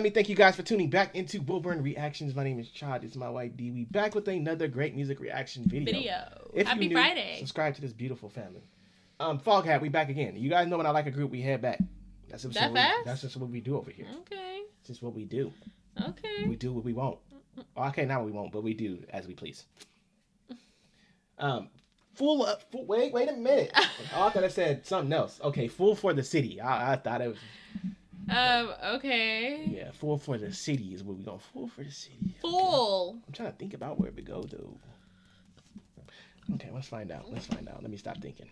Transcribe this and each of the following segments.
family? Thank you guys for tuning back into Wilburn Reactions. My name is Chad. It's my wife D. We back with another great music reaction video. Video. If Happy new, Friday. Subscribe to this beautiful family. Um, Foghat, we back again. You guys know when I like a group, we head back. That's just That what we? That's just what we do over here. Okay. It's just what we do. Okay. We do what we want. Okay, not what we want, but we do as we please. Um, full up. Full, wait, wait a minute. oh, I thought I said something else. Okay, full for the city. I, I thought it was. Um. Okay. Yeah, full for the city is where we going. Full for the city. Okay. Full. I'm trying to think about where we go though. Okay, let's find out. Let's find out. Let me stop thinking.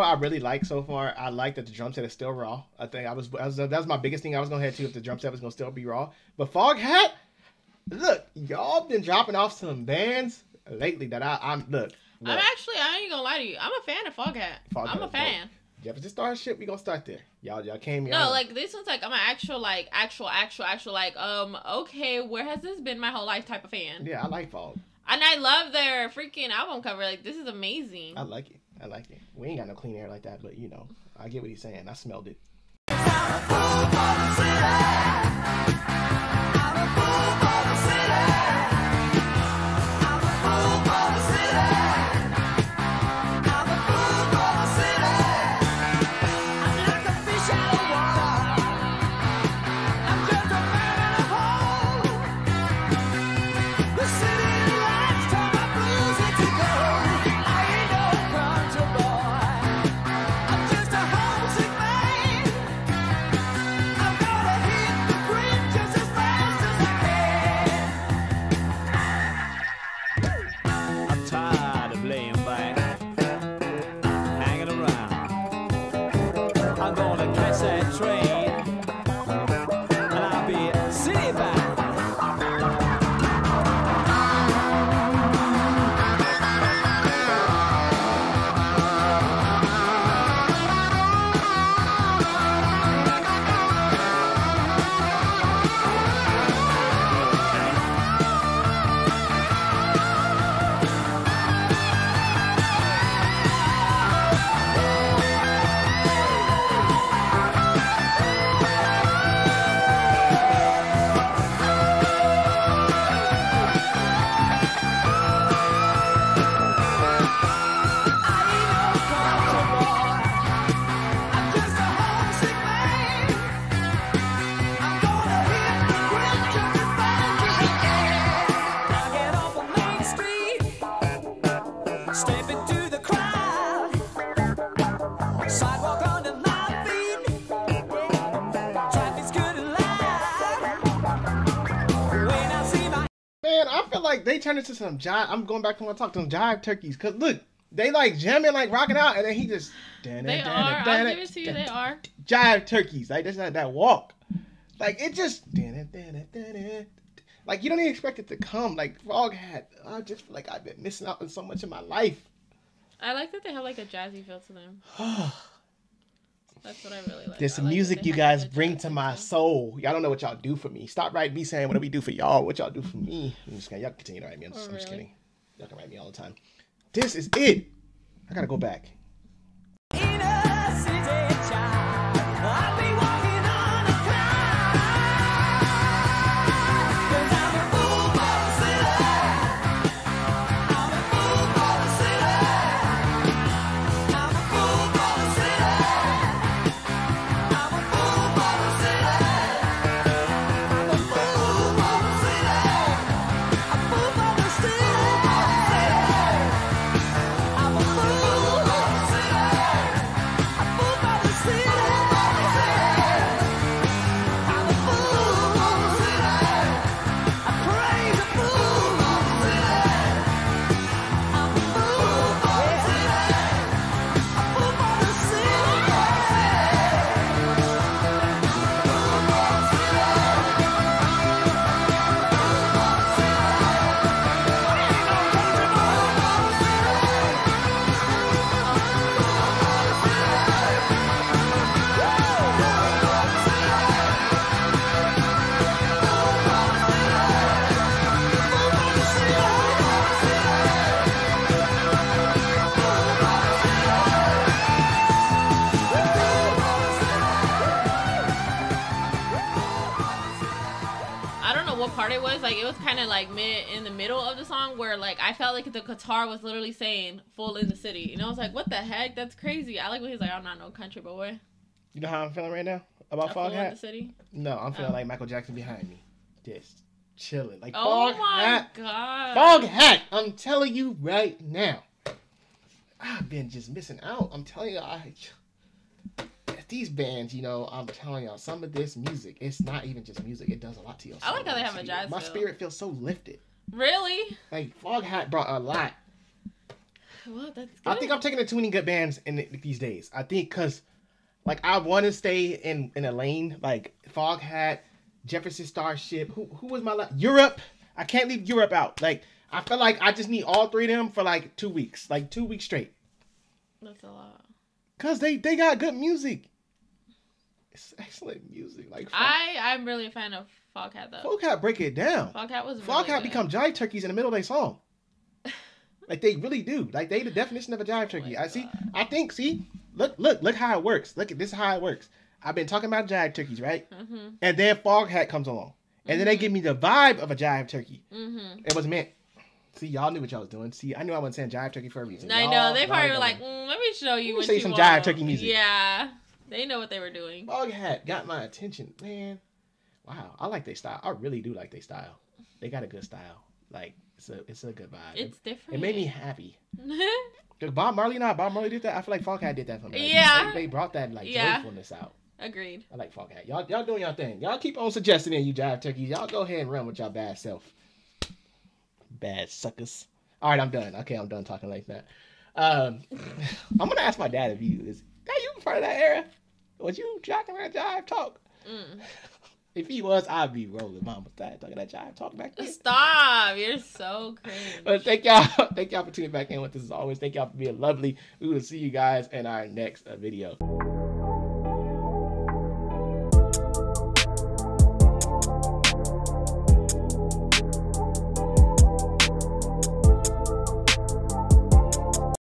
Know I really like so far? I like that the drum set is still raw. I think I was, I was that was my biggest thing I was gonna head to if the drum set was gonna still be raw. But Foghat, look, y'all been dropping off some bands lately that I, I'm look. I'm actually. I ain't gonna lie to you. I'm a fan of Foghat. Foghat I'm a fan. Yeah, but just start shit. We gonna start there. Y'all, y'all came. No, y'all- like this one's like I'm an actual, like actual, actual, actual, like um. Okay, where has this been my whole life? Type of fan. yeah, I like Fog. And I love their freaking album cover. Like this is amazing. I like it. I like it. We ain't got no clean air like that, but you know, I get what he's saying. I smelled it. Like they turned into some jive. I'm going back to I talked to them jive turkeys. Cause look, they like jamming, like rocking out, and then he just. They are. I'll give it to you. They are. Jive turkeys, like that's not that walk. Like it just. Like you don't even expect it to come. Like Foghat. I just feel like I've been missing out on so much of my life. I like that they have like a jazzy feel to them. That's what I really like. There's I some like music you guys bring to my soul. Y'all don't know what y'all do for me. Stop writing me saying what do we do for y'all. What y'all do for me. I'm just kidding. Y'all continue to write me. I'm oh, just, Oh, I'm just kidding. Y'all can write me all the time. This is it. I gotta go back. It was. Like it was kind of like mid in the middle of the song where like I felt like the guitar was literally saying "full in the city," and I was like, "What the heck? That's crazy." I like when he's like, "I'm not no country boy." You know how I'm feeling right now about fool in the Foghat? city. No, I'm feeling Oh. like Michael Jackson behind me, just chilling. Like Oh Foghat. my god. Foghat. I'm telling you right now. I've been just missing out. I'm telling you, I these bands, you know, I'm telling y'all, some of this music, it's not even just music. It does a lot to your I like how they have a jazz My feel. spirit feels so lifted. Really? Like Foghat brought a lot. Well, that's good. I think I'm taking the tuning good bands in the, these days. I think because, like, I want to stay in in a lane like Foghat, Jefferson Starship. Who who was my la- Europe? I can't leave Europe out. Like, I feel like I just need all three of them for like two weeks, like two weeks straight, That's a lot. cause they they got good music. It's excellent music. Like, Fog, I I'm really a fan of Foghat though. Foghat break it down. Foghat was really Foghat become jive turkeys in the middle of their song. Like they really do. Like they the definition of a jive turkey. Oh I see. I think. See, look, look, look how it works. Look at this is how it works. I've been talking about jive turkeys, right? Mhm. And then Foghat comes along, and then they Mhm. give me the vibe of a jive turkey. Mhm. It was meant. See, y'all knew what y'all was doing. See, I knew I wasn't saying jive turkey for a reason. I Y'all- know they probably were like, mm, "Let me show you Let me what show you you some want." jive turkey music. Yeah, they know what they were doing. Foghat got my attention, man. Wow, I like their style. I really do like their style. They got a good style. Like it's a it's a good vibe. It's different. it made me happy. Did Bob Marley not? Bob Marley did that. I feel like Foghat did that for me. Like, Yeah. they, they brought that like Yeah. joyfulness out. Agreed. I like Foghat. Y'all, y'all doing y'all thing. Y'all keep on suggesting it, you jive turkeys. Y'all go ahead and run with y'all bad self. Bad suckers. All right, I'm done. Okay, I'm done talking like that. Um, I'm gonna ask my dad if you is that you part of that era? Was you jocking that jive talk? Mm. If he was, I'd be rolling mama dad talking that jive talk back then. Stop! You're so crazy. But thank y'all, thank y'all for tuning back in with us as always. Thank y'all for being lovely. We will see you guys in our next video.